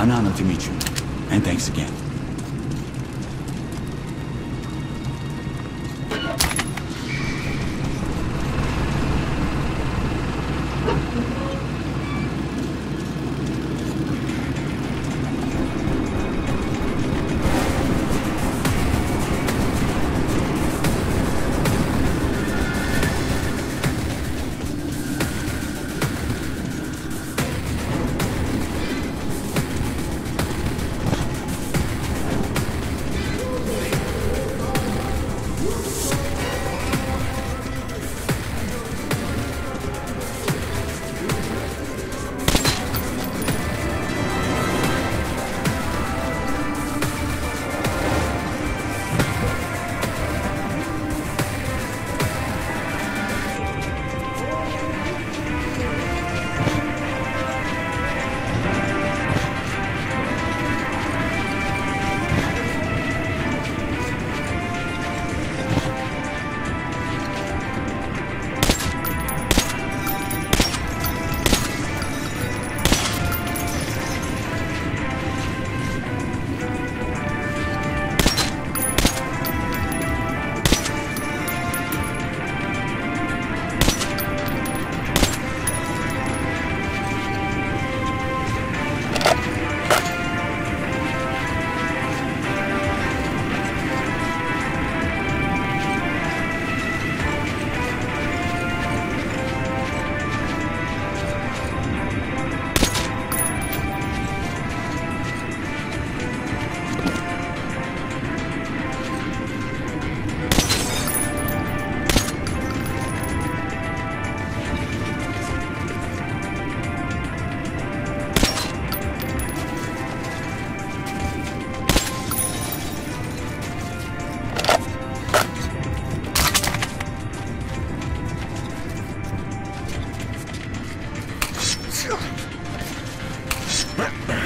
An honor to meet you. And thanks again. Huh.